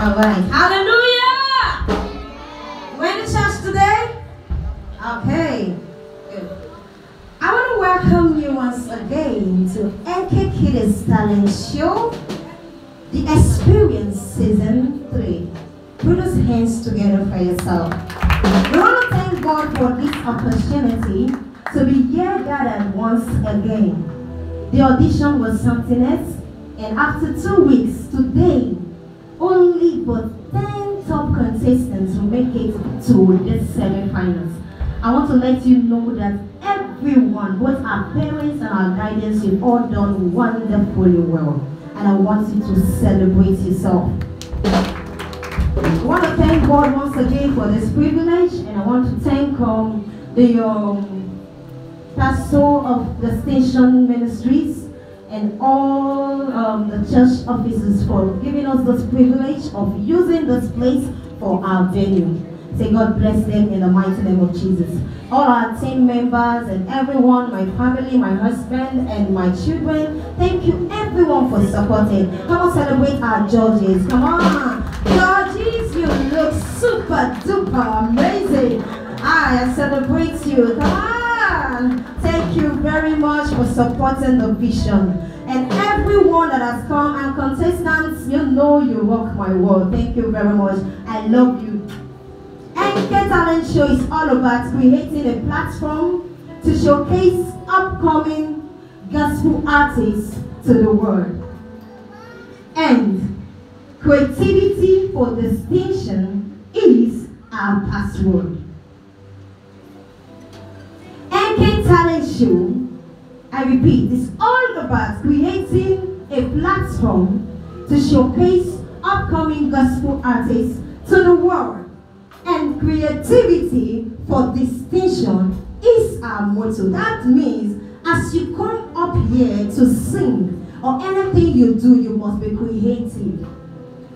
All right. Hallelujah. When in church today? Okay. Good. I want to welcome you once again to Nkay Kiddies Talent Show, the Experience Season 3. Put those hands together for yourself. We want to thank God for this opportunity to be here gathered once again. The audition was something else, and after two weeks, today, only but 10 top contestants will make it to the semi-finals. I want to let you know that everyone, both our parents and our guidance, you've all done wonderfully well. And I want you to celebrate yourself. I want to thank God once again for this privilege, and I want to thank um, the um, pastor of the station ministries and all um, the church offices for giving us this privilege of using this place for our venue. Say God bless them in the mighty name of Jesus. All our team members and everyone, my family, my husband and my children, thank you everyone for supporting. Come on, celebrate our judges. Come on. Judges, you look super duper amazing. I celebrate you. Come on. Thank you very much for supporting the vision. And everyone that has come and contestants, you know you rock my world. Thank you very much. I love you. Nkay Talent Show is all about creating a platform to showcase upcoming gospel artists to the world. And creativity for distinction is our password. Show, I repeat, is all about creating a platform to showcase upcoming gospel artists to the world. And creativity for distinction is our motto. That means as you come up here to sing or anything you do, you must be creative.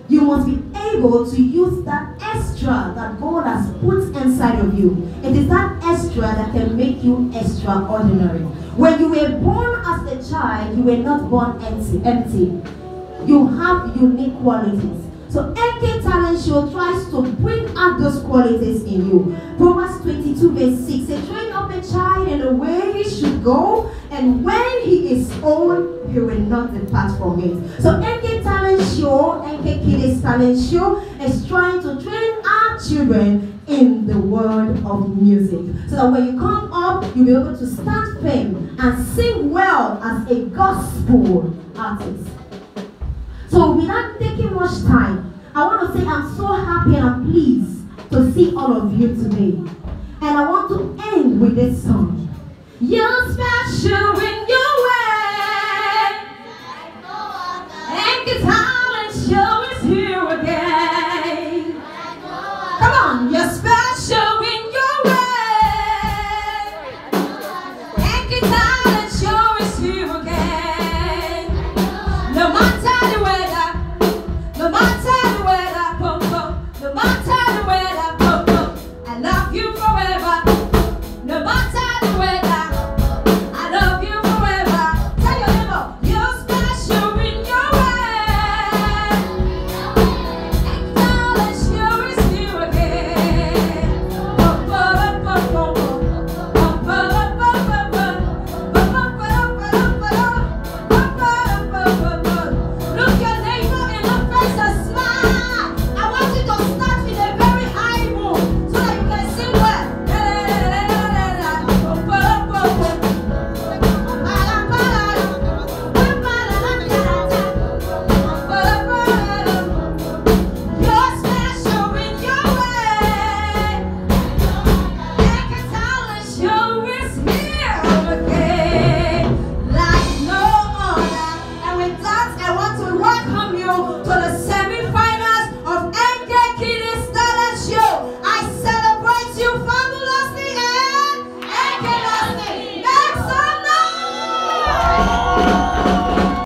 You must be able to use that extra that God has put inside of you. It is that extra that can make you extraordinary. When you were born as a child, you were not born empty. empty. You have unique qualities. So Nkay Talent Show tries to bring out those qualities in you. Proverbs 22 verse 6 says, train up a child in the way he should go, and when he is old, he will not depart from it. So Nkay Talent Show, Nkay Kiddies Talent Show is trying to train our children in the world of music. So that when you come up, you'll be able to stand firm and sing well as a gospel artist. So without taking much time, I want to say I'm so happy and I'm pleased to see all of you today. And I want to end with this song. You're special And